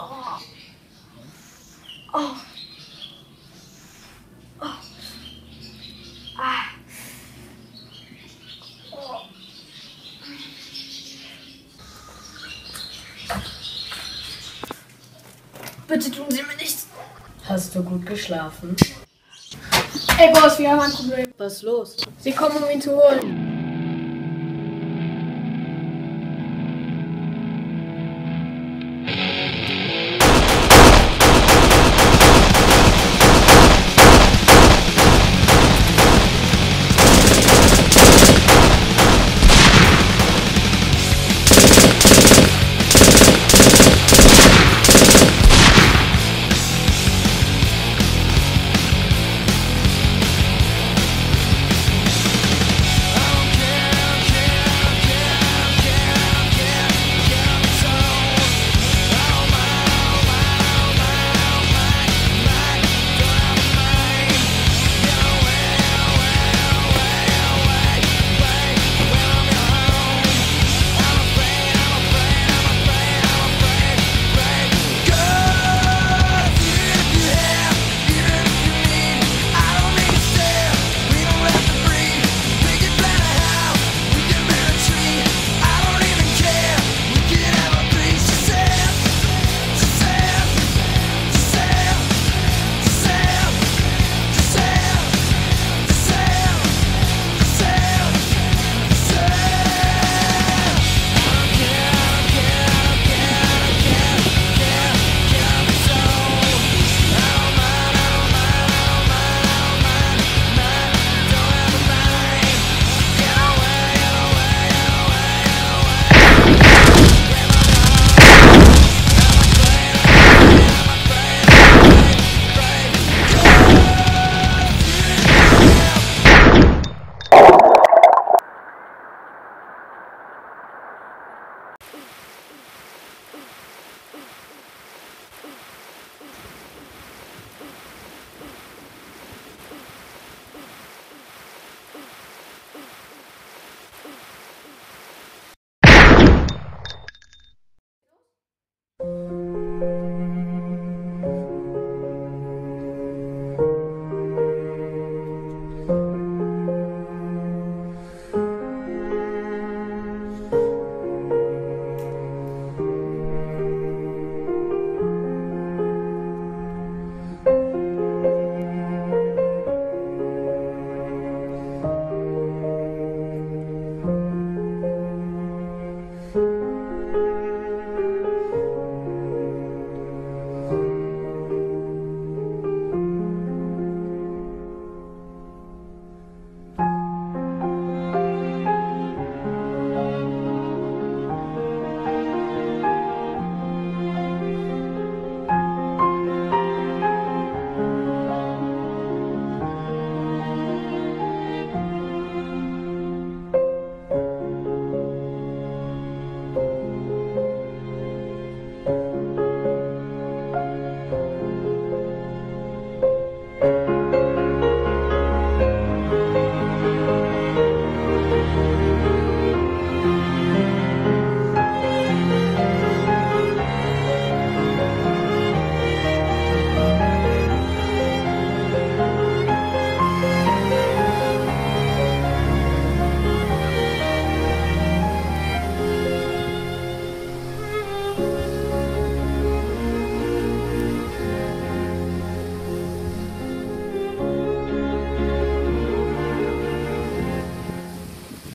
Oh. Oh. Oh. Ah. Oh. Bitte tun Sie mir nichts. Hast du gut geschlafen? Ey, Boss, wir haben ein Problem. Was ist los? Sie kommen, um ihn zu holen.